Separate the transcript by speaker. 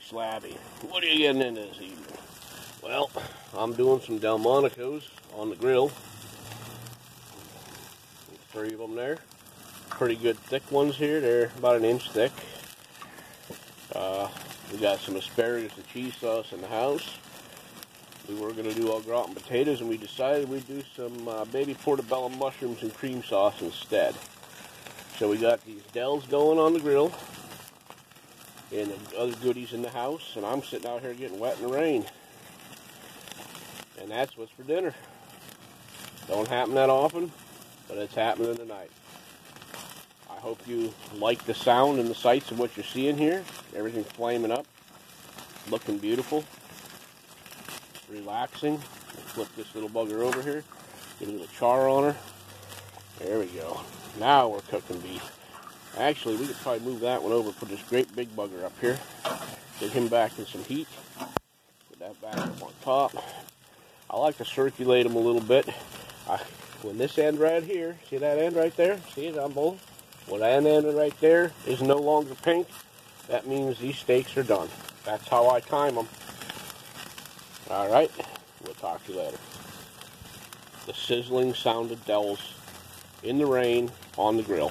Speaker 1: Slabby, what are you getting into this evening? Well, I'm doing some Delmonico's on the grill. Three of them there. Pretty good thick ones here. They're about an inch thick. Uh, we got some asparagus and cheese sauce in the house. We were going to do au gratin potatoes, and we decided we'd do some uh, baby portobello mushrooms and cream sauce instead. So we got these Dells going on the grill and the other goodies in the house, and I'm sitting out here getting wet in the rain. And that's what's for dinner. Don't happen that often, but it's happening tonight. I hope you like the sound and the sights of what you're seeing here. Everything's flaming up, looking beautiful, relaxing. Flip this little bugger over here, get a little char on her. There we go. Now we're cooking beef. Actually, we could probably move that one over, put this great big bugger up here, get him back in some heat, put that back up on top. I like to circulate them a little bit. I, when this end right here, see that end right there? See it both? When that end right there is no longer pink, that means these steaks are done. That's how I time them. All right, we'll talk to you later. The sizzling sound of Dells in the rain on the grill.